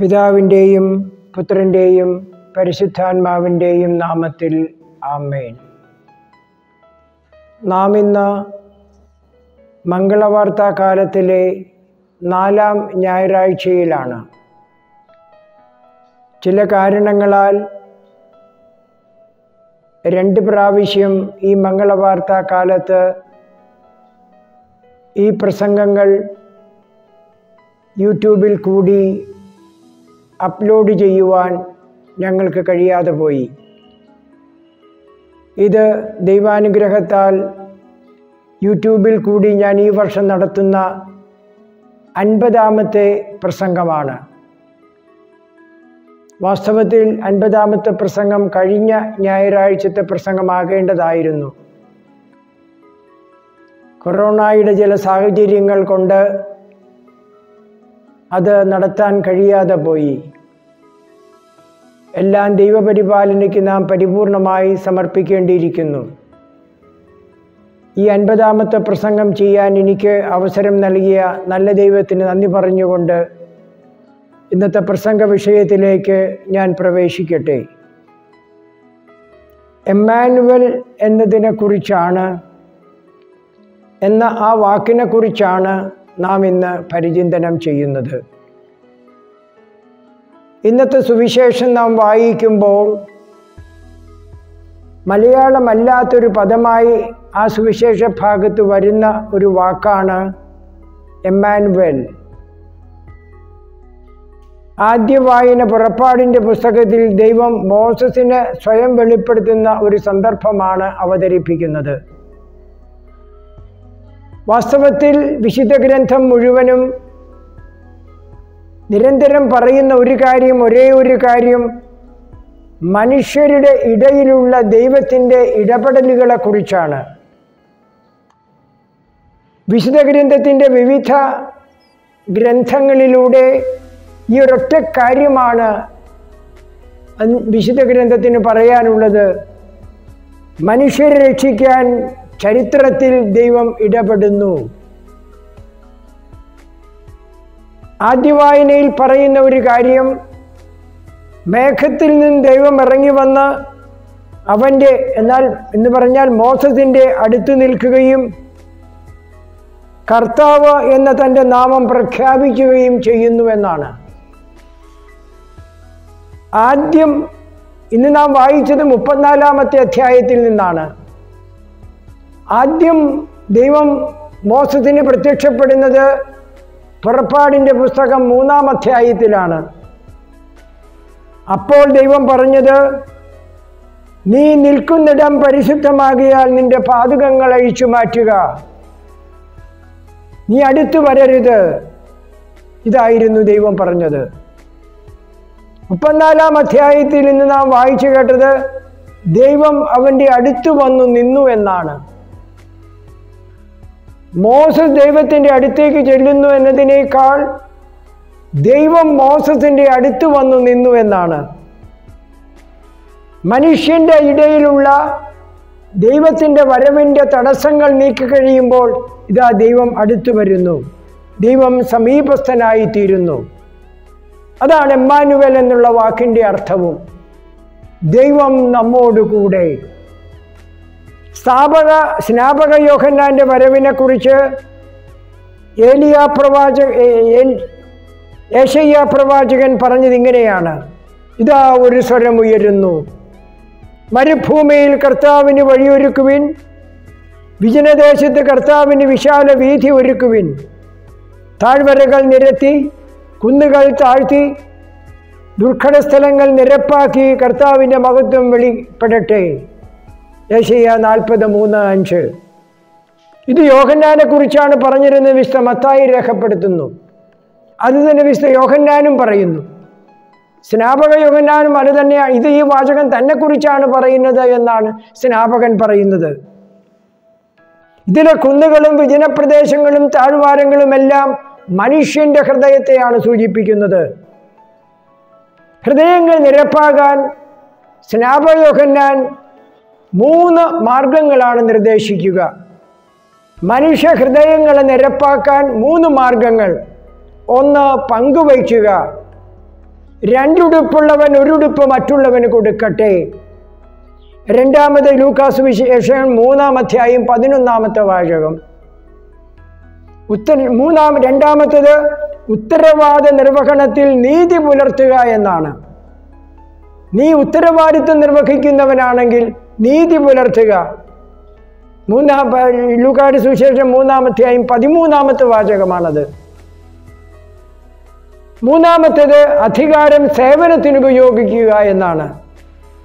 പിതാവിന്റെയും പുത്രന്റെയും പരിശുദ്ധാത്മാവിന്റെയും നാമത്തിൽ ആമേൻ. നാം ഇന്ന് മംഗളവാർത്താ കാലത്തിലെ നാലാം ഞായറാഴ്ചയിലാണ്. ചില കാരണങ്ങളാൽ രണ്ട് പ്രാവശ്യം ഈ മംഗളവാർത്താ കാലത്ത് ഈ പ്രസംഗങ്ങൾ യൂട്യൂബിൽ കൂടി അപ്ലോഡ് ചെയ്യുവാൻ ഞങ്ങൾക്ക് കഴിയാതെ പോയി. ഇത് ദൈവാനുഗ്രഹത്താൽ യൂട്യൂബിൽ കൂടി ഞാൻ ഈ വർഷം നടത്തുന്ന അൻപതാമത്തെ പ്രസംഗമാണ്. വാസ്തവത്തിൽ അൻപതാമത്തെ പ്രസംഗം കഴിഞ്ഞ ഞായറാഴ്ചത്തെ പ്രസംഗമാകേണ്ടതായിരുന്നു. കൊറോണയുടെ ചില സാഹചര്യങ്ങൾ കൊണ്ട് അത് നടത്താൻ കഴിയാതെ പോയി. എല്ലാം ദൈവപരിപാലനയ്ക്ക് നാം പരിപൂർണമായി സമർപ്പിക്കേണ്ടിയിരിക്കുന്നു. ഈ അൻപതാമത്തെ പ്രസംഗം ചെയ്യാൻ എനിക്ക് അവസരം നൽകിയ നല്ല ദൈവത്തിന് നന്ദി പറഞ്ഞുകൊണ്ട് ഇന്നത്തെ പ്രസംഗ വിഷയത്തിലേക്ക് ഞാൻ പ്രവേശിക്കട്ടെ. എമ്മാനുവൽ എന്നതിനെക്കുറിച്ചാണ് എന്ന ആ വാക്കിനെക്കുറിച്ചാണ് നാം ഇന്ന് പരിചിന്തനം ചെയ്യുന്നത്. ഇന്നത്തെ സുവിശേഷം നാം വായിക്കുമ്പോൾ മലയാളമല്ലാത്തൊരു പദമായി ആ സുവിശേഷ ഭാഗത്ത് വരുന്ന ഒരു വാക്കാണ് എമ്മാനുവൽ. ആദ്യ വായന പുറപ്പാടിന്റെ പുസ്തകത്തിൽ ദൈവം മോസസിനെ സ്വയം വെളിപ്പെടുത്തുന്ന ഒരു സന്ദർഭമാണ് അവതരിപ്പിക്കുന്നത്. വാസ്തവത്തിൽ വിശുദ്ധ ഗ്രന്ഥം മുഴുവനും നിരന്തരം പറയുന്ന ഒരു കാര്യം ഒരേ ഒരു കാര്യം മനുഷ്യരുടെ ഇടയിലുള്ള ദൈവത്തിന്റെ ഇടപെടലുകളെ കുറിച്ചാണ്. വിശുദ്ധ ഗ്രന്ഥത്തിന്റെ വിവിധ ഗ്രന്ഥങ്ങളിലൂടെ ഈ ഒരൊറ്റ കാര്യമാണ് വിശുദ്ധ ഗ്രന്ഥത്തിന് പറയാനുള്ളത്. മനുഷ്യരെ രക്ഷിക്കാൻ ചരിത്രത്തിൽ ദൈവം ഇടപെടുന്നു. ആദ്യ വായനയിൽ പറയുന്ന ഒരു കാര്യം മേഘത്തിൽ നിന്ന് ദൈവം ഇറങ്ങി വന്ന് അവന്റെ എന്നാൽ എന്ന് പറഞ്ഞാൽ മോസത്തിന്റെ അടുത്ത് നിൽക്കുകയും കർത്താവ് എന്ന തന്റെ നാമം പ്രഖ്യാപിക്കുകയും ചെയ്യുന്നുവെന്നാണ് ആദ്യം ഇന്ന് നാം വായിച്ചത് മുപ്പത്തിനാലാമത്തെ അധ്യായത്തിൽ നിന്നാണ്. ആദ്യം ദൈവം മോസത്തിന് പ്രത്യക്ഷപ്പെടുന്നത് പുറപ്പാടിന്റെ പുസ്തകം മൂന്നാം അധ്യായത്തിലാണ്. അപ്പോൾ ദൈവം പറഞ്ഞത് നീ നിൽക്കുന്നിടം പരിശുദ്ധമാകിയാൽ നിന്റെ പാതുകങ്ങൾ അഴിച്ചു മാറ്റുക. നീ അടുത്തു വരരുത്. ഇതായിരുന്നു ദൈവം പറഞ്ഞത്. മുപ്പത്തിനാലാം അധ്യായത്തിൽ ഇന്ന് നാം വായിച്ചു കേട്ടത് ദൈവം അവന്റെ അടുത്തു വന്നു നിന്നു എന്നാണ്. മോസസ് ദൈവത്തിന്റെ അടുത്തേക്ക് ചെല്ലുന്നു എന്നതിനേക്കാൾ ദൈവം മോസസിന്റെ അടുത്ത് വന്നു നിന്നു എന്നാണ്. മനുഷ്യന്റെ ഇടയിലുള്ള ദൈവത്തിന്റെ വരവിന്റെ തടസ്സങ്ങൾ നീക്കിക്കഴിയുമ്പോൾ ഇതാ ദൈവം അടുത്തു വരുന്നു. ദൈവം സമീപസ്ഥനായിത്തീരുന്നു. അതാണ് എമ്മാനുവൽ എന്നുള്ള വാക്കിന്റെ അർത്ഥവും. ദൈവം നമ്മോടുകൂടെ. സ്ഥാപക സ്നാപക യോഹന്നാന്റെ വരവിനെ കുറിച്ച് ഏലിയ പ്രവാചക ഏഷയ്യ പ്രവാചകൻ പറഞ്ഞത് ഇങ്ങനെയാണ്. ഇതാ ഒരു സ്വരം ഉയരുന്നു. മരുഭൂമിയിൽ കർത്താവിന് വഴിയൊരുക്കുവിൻ. വിജനദേശത്ത് കർത്താവിന് വിശാല വീതി ഒരുക്കുവിൻ. താഴ്വരകൾ നിരത്തി കുന്നുകൾ താഴ്ത്തി ദുർഘട സ്ഥലങ്ങൾ നിരപ്പാക്കി കർത്താവിന്റെ മഹത്വം വെളിപ്പെടട്ടെ. യേശയ്യ നാൽപ്പത് മൂന്ന് അഞ്ച്. ഇത് യോഹന്നാനെ കുറിച്ചാണ് പറഞ്ഞിരുന്ന വിശുദ്ധ മത്തായി രേഖപ്പെടുത്തുന്നു. അത് തന്നെ വിശുദ്ധ യോഹന്നാനും പറയുന്നു. സ്നാപക യോഹന്നാനും അത് തന്നെയാണ് ഇത് ഈ വാചകം തന്നെ കുറിച്ചാണ് പറയുന്നത് എന്നാണ് സ്നാപകൻ പറയുന്നത്. ഇതിലെ കുന്നുകളും വിജനപ്രദേശങ്ങളും താഴ്വാരങ്ങളും എല്ലാം മനുഷ്യന്റെ ഹൃദയത്തെയാണ് സൂചിപ്പിക്കുന്നത്. ഹൃദയങ്ങൾ നിരപ്പാകാൻ സ്നാപയോഹന്നാൻ മൂന്ന് മാർഗങ്ങളാണ് നിർദ്ദേശിക്കുക. മനുഷ്യ ഹൃദയങ്ങളെ നിരപ്പാക്കാൻ മൂന്ന് മാർഗങ്ങൾ. ഒന്ന് പങ്കുവയ്ക്കുക. രണ്ടുടുപ്പുള്ളവൻ ഒരുടുപ്പ് മറ്റുള്ളവന് കൊടുക്കട്ടെ. രണ്ടാമത് ലൂക്കാസ് വിശേഷം മൂന്നാം അധ്യായം പതിനൊന്നാമത്തെ വാചകം. ഉത്തര മൂന്നാം രണ്ടാമത്തത് ഉത്തരവാദ നിർവഹണത്തിൽ നീതി പുലർത്തുക എന്നാണ്. നീ ഉത്തരവാദിത്വം നിർവഹിക്കുന്നവനാണെങ്കിൽ നീതി പുലർത്തുക. മൂന്നാം ലൂക്കാട് സുവിശേഷം മൂന്നാമത്തെ അധ്യായം പതിമൂന്നാമത്തെ വാചകമാണത്. മൂന്നാമത്തേത് അധികാരം സേവനത്തിന് ഉപയോഗിക്കുക എന്നാണ്.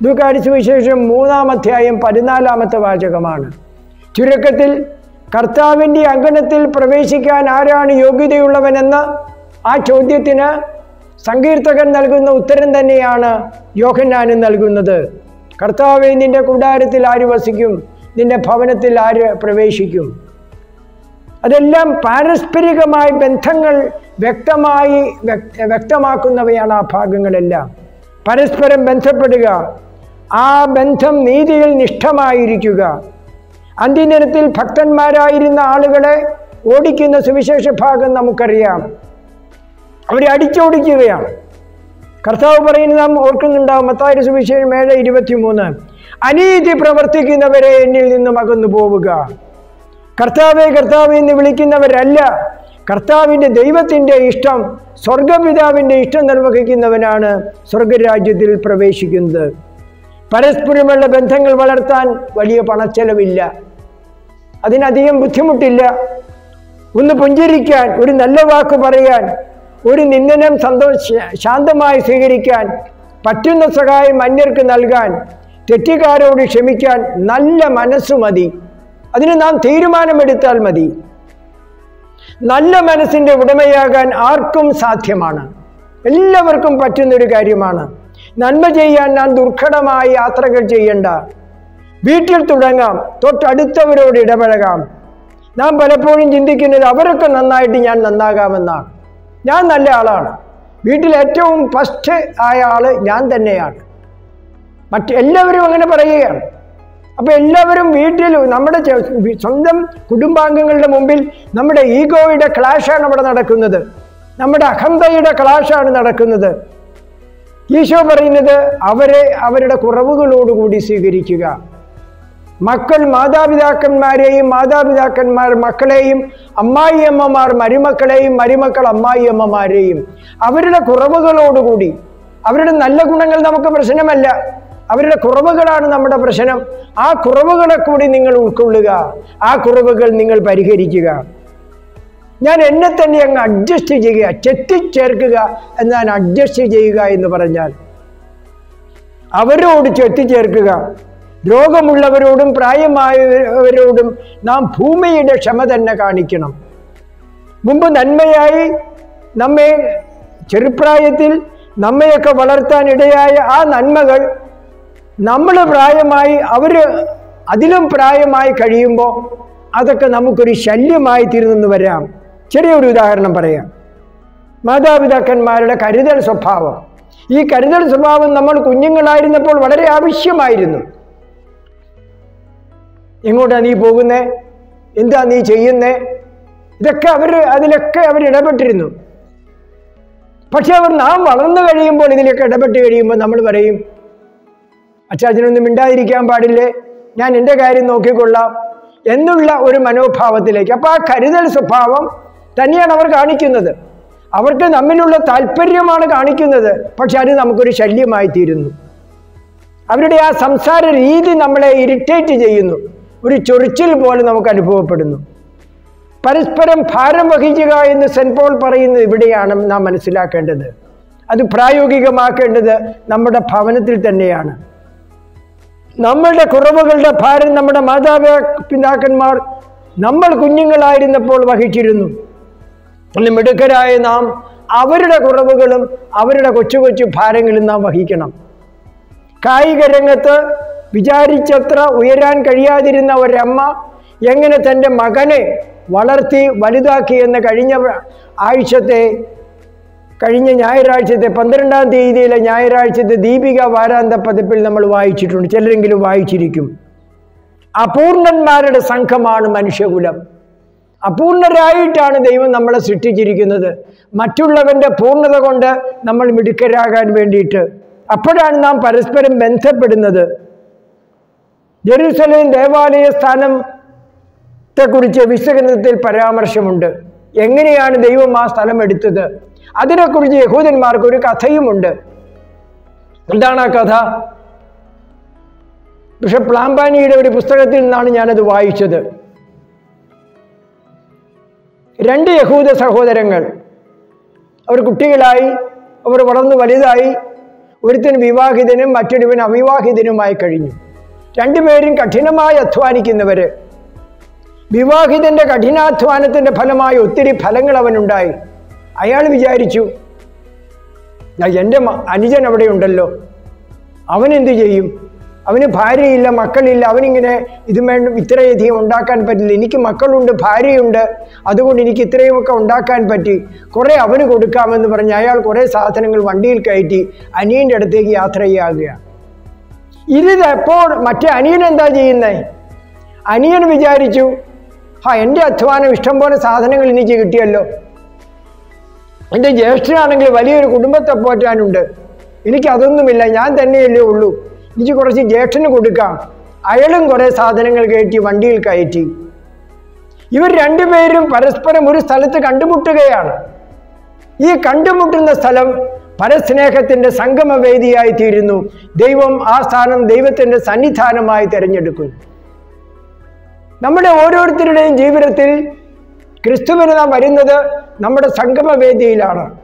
ലൂക്കാട് സുവിശേഷം മൂന്നാമധ്യായം പതിനാലാമത്തെ വാചകമാണ്. ചുരുക്കത്തിൽ കർത്താവിന്റെ അങ്കണത്തിൽ പ്രവേശിക്കാൻ ആരാണ് യോഗ്യതയുള്ളവനെന്ന ആ ചോദ്യത്തിന് സങ്കീർത്തകൻ നൽകുന്ന ഉത്തരം തന്നെയാണ് യോഹന്നാനും നൽകുന്നത്. കർത്താവെ നിന്റെ കൂടാരത്തിൽ ആര് വസിക്കും? നിന്റെ ഭവനത്തിൽ ആര് പ്രവേശിക്കും? അതെല്ലാം പാരസ്പരികമായ ബന്ധങ്ങൾ വ്യക്തമായി വ്യക്തമാക്കുന്നവയാണ് ആ ഭാഗങ്ങളെല്ലാം. പരസ്പരം ബന്ധപ്പെടുക. ആ ബന്ധം നീതിയിൽ നിഷ്ഠമായിരിക്കുക. അന്ത്യദിനത്തിൽ ഭക്തന്മാരായിരുന്ന ആളുകളെ ഓടിക്കുന്ന സുവിശേഷ ഭാഗം നമുക്കറിയാം. അവരെ അടിച്ചോടിക്കുകയാണ്. കർത്താവ് പറയുന്നത് നാം ഓർക്കുന്നുണ്ടാവും. മത്തായ സുവിശേഷം ഏഴ് ഇരുപത്തിമൂന്ന്. അനീതി പ്രവർത്തിക്കുന്നവരെ എന്നിൽ നിന്നും അകന്നു പോവുക. കർത്താവെ കർത്താവ് എന്ന് വിളിക്കുന്നവരല്ല. കർത്താവിന്റെ ദൈവത്തിന്റെ ഇഷ്ടം സ്വർഗപിതാവിന്റെ ഇഷ്ടം നിർവഹിക്കുന്നവനാണ് സ്വർഗരാജ്യത്തിൽ പ്രവേശിക്കുന്നത്. പരസ്പരമുള്ള ബന്ധങ്ങൾ വളർത്താൻ വലിയ പണച്ചെലവില്ല. അതിനധികം ബുദ്ധിമുട്ടില്ല. ഒന്ന് പുഞ്ചരിക്കാൻ ഒരു നല്ല വാക്ക് പറയാൻ ഒരു നിന്ദനം സന്തോഷ ശാന്തമായി സ്വീകരിക്കാൻ പറ്റുന്ന സഹായം അന്യർക്ക് നൽകാൻ തെറ്റുകാരോട് ക്ഷമിക്കാൻ നല്ല മനസ്സ് മതി. അതിന് നാം തീരുമാനമെടുത്താൽ മതി. നല്ല മനസ്സിന്റെ ഉടമയാകാൻ ആർക്കും സാധ്യമാണ്. എല്ലാവർക്കും പറ്റുന്നൊരു കാര്യമാണ്. നന്മ ചെയ്യാൻ നാം ദുർഘടമായ യാത്രകൾ ചെയ്യണ്ട. വീട്ടിൽ തുടങ്ങാം തൊട്ടടുത്തവരോട് ഇടപഴകാം. നാം പലപ്പോഴും ചിന്തിക്കുന്നത് അവരൊക്കെ നന്നായിട്ട് ഞാൻ നന്നാകാമെന്നാണ്. ഞാൻ നല്ല ആളാണ്. വീട്ടിൽ ഏറ്റവും ഫസ്റ്റ് ആയ ആൾ ഞാൻ തന്നെയാണ്. മറ്റ് എല്ലാവരും അങ്ങനെ പറയുകയാണ്. അപ്പോൾ എല്ലാവരും വീട്ടിൽ നമ്മുടെ സ്വന്തം കുടുംബാംഗങ്ങളുടെ മുമ്പിൽ നമ്മുടെ ഈഗോയുടെ ക്ലാഷാണ് അവിടെ നടക്കുന്നത്. നമ്മുടെ അഹന്തയുടെ ക്ലാഷാണ് നടക്കുന്നത്. ഈശോ പറയുന്നത് അവരെ അവരുടെ കുറവുകളോടുകൂടി സ്വീകരിക്കുക. മക്കൾ മാതാപിതാക്കന്മാരെയും മാതാപിതാക്കന്മാർ മക്കളെയും അമ്മായിയമ്മമാർ മരുമക്കളെയും മരുമക്കൾ അമ്മായിയമ്മമാരെയും അവരുടെ കുറവുകളോടുകൂടി അവരുടെ നല്ല ഗുണങ്ങൾ നമുക്ക് പ്രശ്നമല്ല. അവരുടെ കുറവുകളാണ് നമ്മുടെ പ്രശ്നം. ആ കുറവുകളെ കൂടി നിങ്ങൾ ഉൾക്കൊള്ളുക. ആ കുറവുകൾ നിങ്ങൾ പരിഹരിക്കുക. ഞാൻ എന്നെ തന്നെ അങ്ങ് അഡ്ജസ്റ്റ് ചെയ്യുക ചെത്തിച്ചേർക്കുക എന്നാൽ അഡ്ജസ്റ്റ് ചെയ്യുക എന്ന് പറഞ്ഞാൽ അവരോട് ചെത്തിച്ചേർക്കുക. രോഗമുള്ളവരോടും പ്രായമായവരോടും നാം ഭൂമിയുടെ ക്ഷമ തന്നെ കാണിക്കണം. മുമ്പ് നന്മയായി നമ്മെ ചെറുപ്രായത്തിൽ നമ്മയൊക്കെ വളർത്താൻ ഇടയായ ആ നന്മകൾ നമ്മൾ പ്രായമായി അവർ അതിലും പ്രായമായി കഴിയുമ്പോൾ അതൊക്കെ നമുക്കൊരു ശല്യമായി തീർന്നെന്ന് വരാം. ചെറിയൊരു ഉദാഹരണം പറയാം. മാതാപിതാക്കന്മാരുടെ കരുതൽ സ്വഭാവം. ഈ കരുതൽ സ്വഭാവം നമ്മൾ കുഞ്ഞുങ്ങളായിരുന്നപ്പോൾ വളരെ ആവശ്യമായിരുന്നു. എങ്ങോട്ടാ നീ പോകുന്നേ? എന്താ നീ ചെയ്യുന്നേ? ഇതൊക്കെ അവർ അതിലൊക്കെ അവർ ഇടപെട്ടിരുന്നു. പക്ഷെ അവർ നാം വളർന്നു കഴിയുമ്പോൾ ഇതിലൊക്കെ ഇടപെട്ട് കഴിയുമ്പോൾ നമ്മൾ പറയും അച്ഛാ അതിനൊന്നും മിണ്ടാതിരിക്കാൻ പാടില്ലേ? ഞാൻ എന്റെ കാര്യം നോക്കിക്കൊള്ളാം. എന്നുള്ള ഒരു മനോഭാവത്തിലേക്ക്. അപ്പോൾ ആ കരുതൽ സ്വഭാവം തന്നെയാണ് അവർ കാണിക്കുന്നത്. അവർക്ക് നമ്മിലുള്ള താല്പര്യമാണ് കാണിക്കുന്നത്. പക്ഷെ അത് നമുക്കൊരു ശല്യമായി തീരുന്നു അവരുടെ ആ സംസാര രീതി നമ്മളെ ഇറിറ്റേറ്റ് ചെയ്യുന്നു. ഒരു ചൊറിച്ചിൽ പോലെ നമുക്ക് അനുഭവപ്പെടുന്നു. പരസ്പരം ഭാരം വഹിക്കുക എന്ന് സെന്റ് പോൾ പറയുന്നത് ഇവിടെയാണ് നാം മനസ്സിലാക്കേണ്ടത്. അത് പ്രായോഗികമാക്കേണ്ടത് നമ്മുടെ ഭവനത്തിൽ തന്നെയാണ്. നമ്മളുടെ കുറവുകളുടെ ഭാരം നമ്മുടെ മാതാപിതാക്കന്മാർ നമ്മൾ കുഞ്ഞുങ്ങളായിരുന്നപ്പോൾ വഹിച്ചിരുന്നു. ഒന്ന് മിടുക്കരായ നാം അവരുടെ കുറവുകളും അവരുടെ കൊച്ചു കൊച്ചു ഭാരങ്ങളും നാം വഹിക്കണം. കായിക രംഗത്ത് വിചാരിച്ചത്ര ഉയരാൻ കഴിയാതിരുന്ന ഒരമ്മ എങ്ങനെ തന്റെ മകനെ വളർത്തി വലുതാക്കി എന്ന കഴിഞ്ഞ ആഴ്ചത്തെ കഴിഞ്ഞ ഞായറാഴ്ചത്തെ പന്ത്രണ്ടാം തീയതിയിലെ ഞായറാഴ്ചത്തെ ദീപിക വാരാന്ത പതിപ്പിൽ നമ്മൾ വായിച്ചിട്ടുണ്ട്. ചിലരെങ്കിലും വായിച്ചിരിക്കും. അപൂർണന്മാരുടെ സംഘമാണ് മനുഷ്യകുലം. അപൂർണരായിട്ടാണ് ദൈവം നമ്മളെ സൃഷ്ടിച്ചിരിക്കുന്നത്. മറ്റുള്ളവന്റെ പൂർണത കൊണ്ട് നമ്മൾ മിടുക്കരാകാൻ വേണ്ടിയിട്ട്. അപ്പോഴാണ് നാം പരസ്പരം ബന്ധപ്പെടുന്നത്. ജെറൂസലേം ദേവാലയ സ്ഥാനത്തെക്കുറിച്ച് വിശ്വഗ്രന്ഥത്തിൽ പരാമർശമുണ്ട്. എങ്ങനെയാണ് ദൈവം ആ സ്ഥലം എടുത്തത്? അതിനെക്കുറിച്ച് യഹൂദന്മാർക്ക് ഒരു കഥയുമുണ്ട്. എന്താണ് ആ കഥ. പക്ഷെ പ്ലാമ്പാനിയുടെ ഒരു പുസ്തകത്തിൽ നിന്നാണ് ഞാനത് വായിച്ചത്. രണ്ട് യഹൂദ സഹോദരങ്ങൾ. അവർ കുട്ടികളായി അവർ വളർന്നു വലുതായി ഒരുത്തൻ വിവാഹിതനും മറ്റൊരുവൻ അവിവാഹിതനുമായി കഴിഞ്ഞു. രണ്ടുപേരും കഠിനമായി അധ്വാനിക്കുന്നവർ വിവാഹിതന്റെ കഠിനാധ്വാനത്തിന്റെ ഫലമായി ഒത്തിരി ഫലങ്ങൾ അവനുണ്ടായി. അയാൾ വിചാരിച്ചു "ദാ എന്റെ അനുജൻ അവിടെ ഉണ്ടല്ലോ. അവൻ എന്തു ചെയ്യും? അവന് ഭാര്യയില്ല മക്കളില്ല. അവനിങ്ങനെ ഇത് വേണ്ട ഇത്രയധികം ഉണ്ടാക്കാൻ പറ്റില്ല. എനിക്ക് മക്കളുണ്ട് ഭാര്യയുണ്ട്. അതുകൊണ്ട് എനിക്ക് ഇത്രയുമൊക്കെ ഉണ്ടാക്കാൻ പറ്റി. കുറേ അവന് കൊടുക്കാമെന്ന് പറഞ്ഞ് അയാൾ കുറേ സാധനങ്ങൾ വണ്ടിയിൽ കയറ്റി അനിയന്റെ അടുത്തേക്ക് യാത്ര ചെയ്യാകുകയാണ് ഇത് എപ്പോൾ മറ്റേ അനിയൻ എന്താ ചെയ്യുന്നത് അനിയൻ വിചാരിച്ചു ആ എന്റെ അധ്വാനം ഇഷ്ടം പോലെ സാധനങ്ങൾ എനിക്ക് കിട്ടിയല്ലോ. എന്റെ ജ്യേഷ്ഠനാണെങ്കിൽ വലിയൊരു കുടുംബത്തെ പോറ്റാനുണ്ട്. എനിക്ക് അതൊന്നുമില്ല ഞാൻ തന്നെയല്ലേ ഉള്ളൂ. എനിക്ക് കുറച്ച് ജ്യേഷ്ഠന് കൊടുക്കാം. അയാളും കുറേ സാധനങ്ങൾ കയറ്റി വണ്ടിയിൽ കയറ്റി. ഇവർ രണ്ടുപേരും പരസ്പരം ഒരു സ്ഥലത്ത് കണ്ടുമുട്ടുകയാണ്. ഈ കണ്ടുമുട്ടുന്ന സ്ഥലം പരസ്നേഹത്തിന്റെ സംഗമവേദിയായി തീരുന്നു. ദൈവം ആ സ്ഥാനം ദൈവത്തിന്റെ സന്നിധാനമായി തിരഞ്ഞെടുക്കുന്നു. നമ്മുടെ ഓരോരുത്തരുടെയും ജീവിതത്തിൽ ക്രിസ്തുവിന് നാം വരുന്നത് നമ്മുടെ സംഗമവേദിയിലാണ്.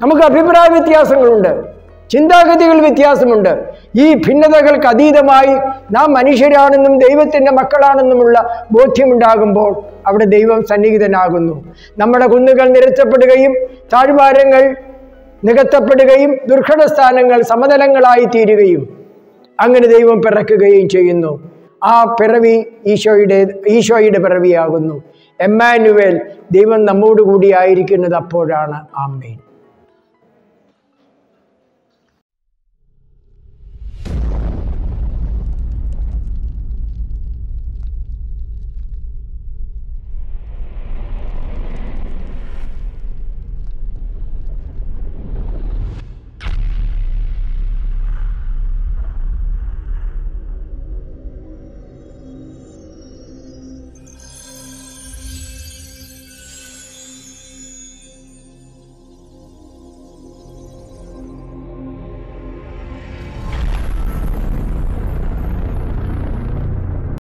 നമുക്ക് അഭിപ്രായ വ്യത്യാസങ്ങളുണ്ട്. ചിന്താഗതികൾ വ്യത്യാസമുണ്ട്. ഈ ഭിന്നതകൾക്ക് അതീതമായി നാം മനുഷ്യരാണെന്നും ദൈവത്തിന്റെ മക്കളാണെന്നുമുള്ള ബോധ്യമുണ്ടാകുമ്പോൾ അവിടെ ദൈവം സന്നിഹിതനാകുന്നു. നമ്മുടെ കുന്നുകൾ നിരച്ചപ്പെടുകയും താഴ്വാരങ്ങൾ നികത്തപ്പെടുകയും ദുർഘടസ്ഥാനങ്ങൾ സമതലങ്ങളായി തീരുകയും അങ്ങനെ ദൈവം പിറക്കുകയും ചെയ്യുന്നു. ആ പിറവി ഈശോയുടെ ഈശോയുടെ പിറവിയാകുന്നു. എമ്മാനുവേൽ ദൈവം നമ്മോടുകൂടി ആയിരിക്കുന്നത് അപ്പോഴാണ്. ആമേൻ.